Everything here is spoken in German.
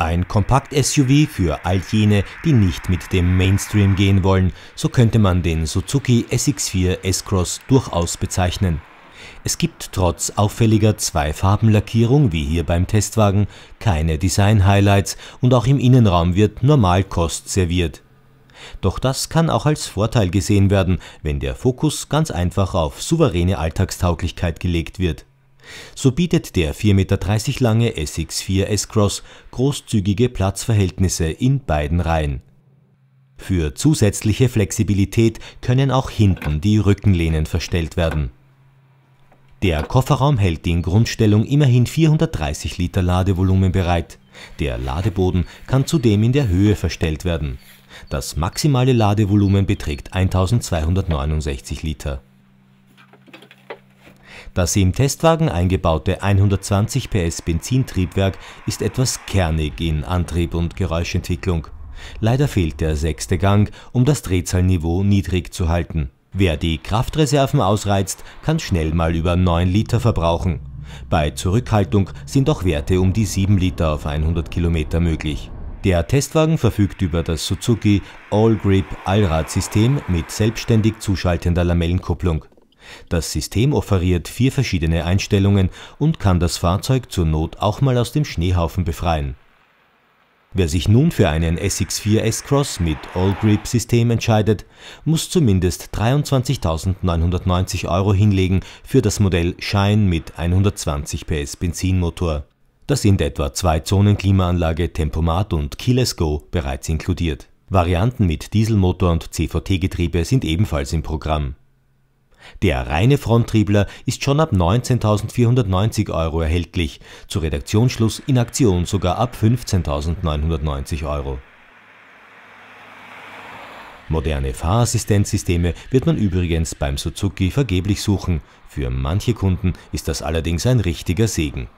Ein Kompakt-SUV für all jene, die nicht mit dem Mainstream gehen wollen, so könnte man den Suzuki SX4 S-Cross durchaus bezeichnen. Es gibt trotz auffälliger Zwei-Farben-Lackierung, wie hier beim Testwagen, keine Design-Highlights und auch im Innenraum wird Normalkost serviert. Doch das kann auch als Vorteil gesehen werden, wenn der Fokus ganz einfach auf souveräne Alltagstauglichkeit gelegt wird so bietet der 4,30 Meter lange SX4 S-Cross großzügige Platzverhältnisse in beiden Reihen. Für zusätzliche Flexibilität können auch hinten die Rückenlehnen verstellt werden. Der Kofferraum hält in Grundstellung immerhin 430 Liter Ladevolumen bereit. Der Ladeboden kann zudem in der Höhe verstellt werden. Das maximale Ladevolumen beträgt 1269 Liter das im Testwagen eingebaute 120 PS Benzintriebwerk ist etwas kernig in Antrieb und Geräuschentwicklung. Leider fehlt der sechste Gang, um das Drehzahlniveau niedrig zu halten. Wer die Kraftreserven ausreizt, kann schnell mal über 9 Liter verbrauchen. Bei Zurückhaltung sind auch Werte um die 7 Liter auf 100 Kilometer möglich. Der Testwagen verfügt über das Suzuki All Grip Allradsystem mit selbstständig zuschaltender Lamellenkupplung. Das System offeriert vier verschiedene Einstellungen und kann das Fahrzeug zur Not auch mal aus dem Schneehaufen befreien. Wer sich nun für einen SX4 S-Cross mit All-Grip-System entscheidet, muss zumindest 23.990 Euro hinlegen für das Modell Shine mit 120 PS Benzinmotor. Da sind etwa zwei Zonen Klimaanlage, Tempomat und Keyless Go bereits inkludiert. Varianten mit Dieselmotor und CVT-Getriebe sind ebenfalls im Programm der reine Fronttriebler ist schon ab 19.490 Euro erhältlich, zu Redaktionsschluss in Aktion sogar ab 15.990 Euro. Moderne Fahrassistenzsysteme wird man übrigens beim Suzuki vergeblich suchen, für manche Kunden ist das allerdings ein richtiger Segen